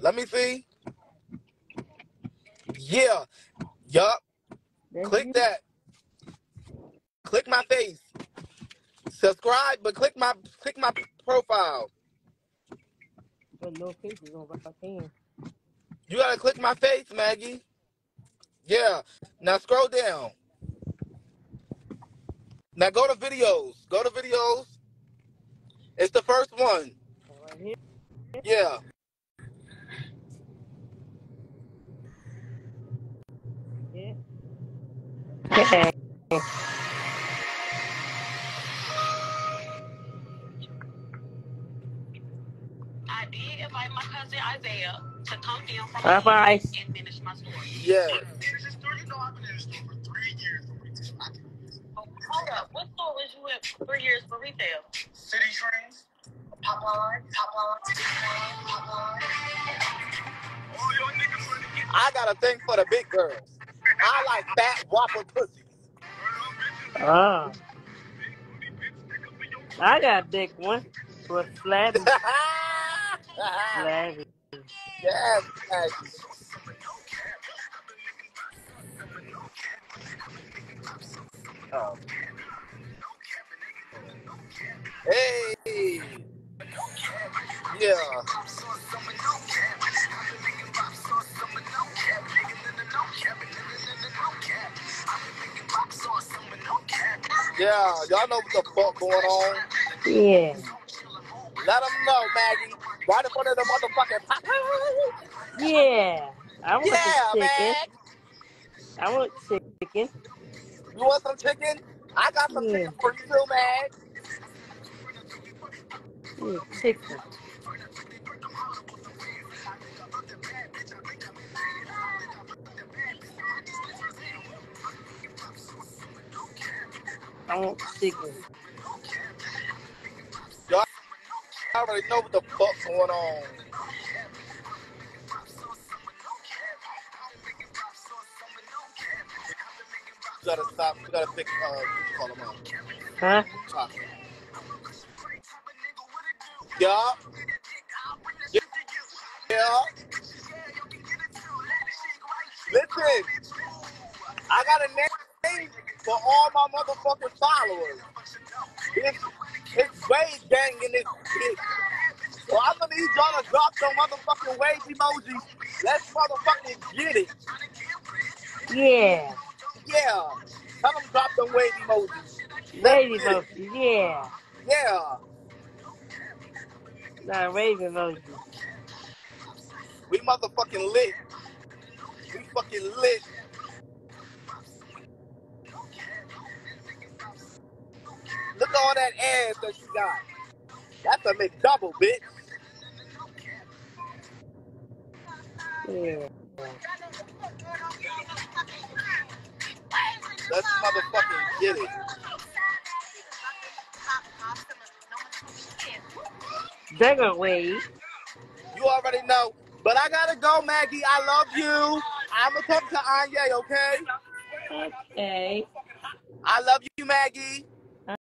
Let me see. Yeah. Yup. That's Click you. that. Click my face. Subscribe, but click my click my profile. Put no faces on my hand. You gotta click my face, Maggie. Yeah. Now scroll down. Now go to videos. Go to videos. It's the first one. Right here. Yeah. Okay. I did invite my cousin Isaiah to come film from Bye bye. and finish my story. Yeah. Finish the story. You I've been in the store for three years for retail. I can do this. Hold up. What store was you in for three years for retail? Citi Trends, Popeye, Popeye, Popeye. All your niggas ready to get I got a thing for the big girls. I like fat whopper pussies. Ah, I got a big one. But flabby, flabby. yes. Oh. Hey. Yeah. Yeah, y'all know what the fuck going on. Yeah. Let them know, Maggie. Right in front of the motherfucking pop. Yeah. I want Yeah, the chicken. man. I want chicken. You want some chicken? I got some Yeah. chicken for you too, man. Yeah, chicken. I want chicken. Y'all I already know what the fuck's going on. You gotta stop. You gotta pick. Uh, what you call them out? Huh? Talk. Yeah. Yeah. Listen, I got a name for all my motherfucking followers. It's, it's Wave Gang in this bitch. So I'm gonna need y'all to drop some motherfucking wave emojis. Let's motherfucking get it. Yeah. Yeah. Tell them drop some wave emojis. Let's Baby get it. emoji. Yeah. Yeah. Not raven emoji. We motherfucking lit. We fucking lit. All that ass that she got. That's a McDouble, bitch. Yeah. Let's motherfucking get it. They're gonna wait. You already know. But I gotta go, Maggie. I love you. I'ma talk to Anya, okay? Okay. I love you, Maggie.